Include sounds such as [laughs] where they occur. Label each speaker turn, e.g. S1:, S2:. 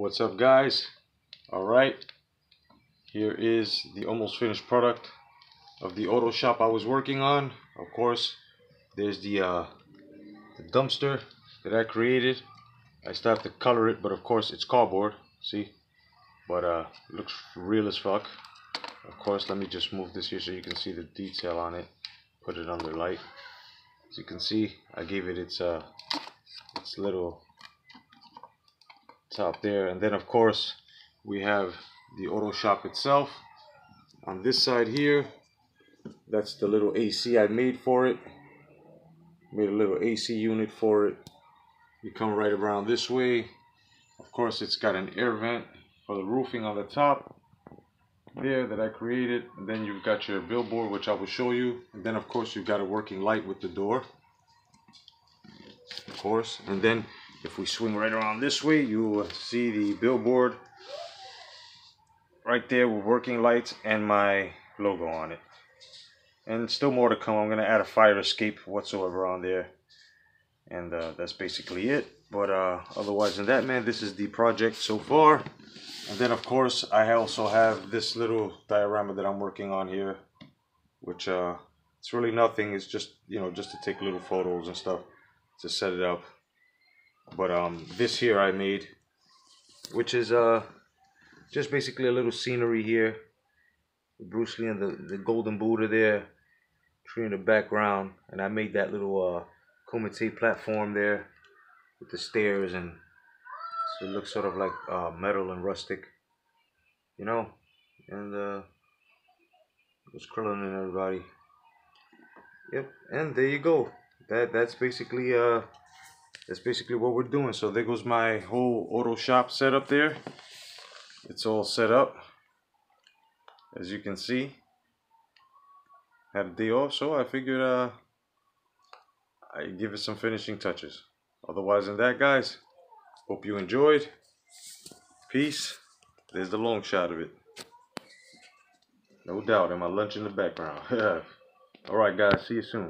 S1: What's up guys? Alright, here is the almost finished product of the auto shop I was working on. Of course, there's the, uh, the dumpster that I created. I still have to color it, but of course it's cardboard, see? But uh, looks real as fuck. Of course, let me just move this here so you can see the detail on it. Put it under light. As you can see, I gave it its uh, its little top there, and then of course we have the auto shop itself. On this side here, that's the little AC I made for it. Made a little AC unit for it. You come right around this way. Of course, it's got an air vent for the roofing on the top there that I created. And then you've got your billboard, which I will show you. And then, of course, you've got a working light with the door. Of course. And then if we swing right around this way, you will see the billboard right there with working lights and my logo on it. And still more to come. I'm going to add a fire escape whatsoever on there. And uh, that's basically it. But uh, otherwise than that, man, this is the project so far. And then, of course, I also have this little diorama that I'm working on here. Which, uh, it's really nothing. It's just, you know, just to take little photos and stuff. To set it up. But um, this here I made. Which is uh, just basically a little scenery here. Bruce Lee and the, the golden Buddha there. Tree in the background. And I made that little uh, Kumite platform there with the stairs and so it looks sort of like uh, metal and rustic, you know. And uh, was Krillin and everybody. Yep, and there you go. That that's basically uh that's basically what we're doing. So there goes my whole auto shop setup there. It's all set up, as you can see. Had a day off, so I figured uh I give it some finishing touches. Otherwise than that, guys, hope you enjoyed. Peace. There's the long shot of it. No doubt, and my lunch in the background. [laughs] Alright, guys, see you soon.